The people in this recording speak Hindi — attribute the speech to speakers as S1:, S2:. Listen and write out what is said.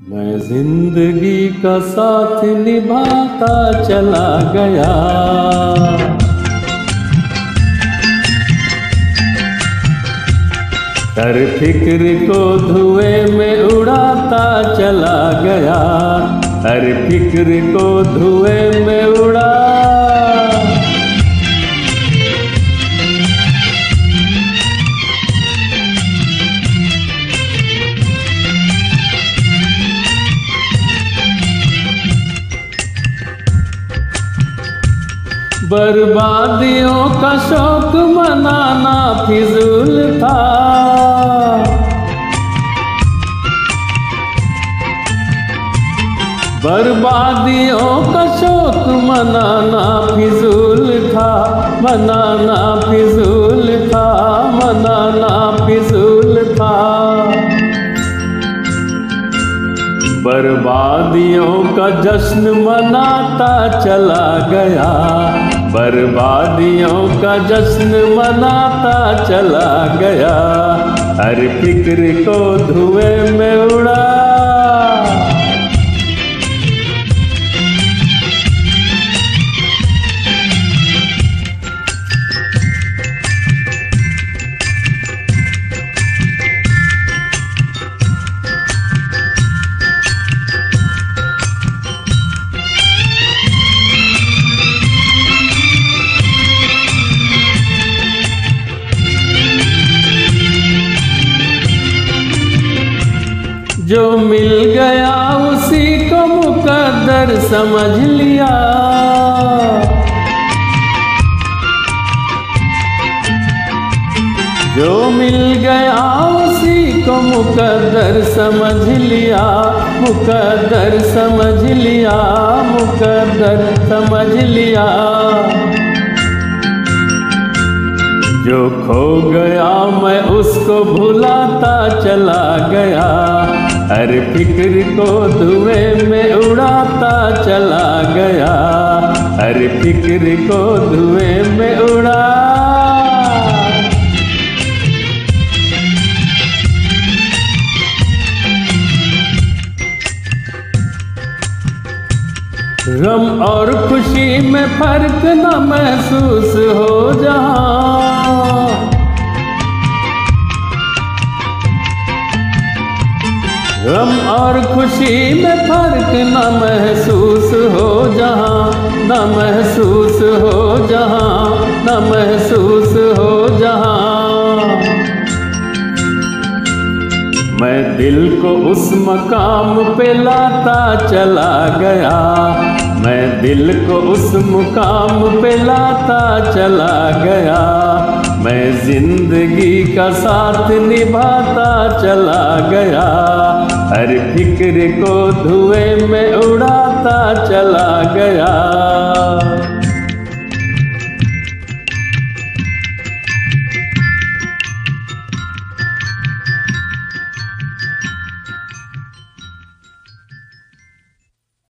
S1: मैं ज़िंदगी का साथ निभाता चला गया। हर फ़िक्र को धुएँ में उड़ाता चला गया। हर फ़िक्र को धुएँ में उड़ा बर्बादियों का शौक मनाना फिजूल था। बर्बादियों का शौक मनाना फिजूल था। मनाना बर्बादियों का जश्न मनाता चला गया। बर्बादियों का जश्न मनाता चला गया। हर फ़िक्र को धुएँ में जो मिल गया उसी को मुकद्दर समझ लिया। जो मिल गया उसी को मुकद्दर समझ लिया, मुकद्दर समझ लिया, मुकद्दर समझ लिया। जो खो गया मैं उसको भुलाता चला गया। हर फ़िक्र को धुएँ में उड़ाता चला गया। हर फ़िक्र को धुएँ में उड़ा। गम और खुशी में फ़र्क न महसूस हो। गम और खुशी में फ़र्क न महसूस हो जहाँ, न महसूस हो जहाँ, न महसूस हो जहाँ। मैं दिल को उस मकाम पे लाता चला गया। मैं दिल को उस मुकाम पे लाता चला गया। मैं ज़िंदगी का साथ निभाता चला गया। हर फ़िक्र को धुएँ में उड़ाता चला गया।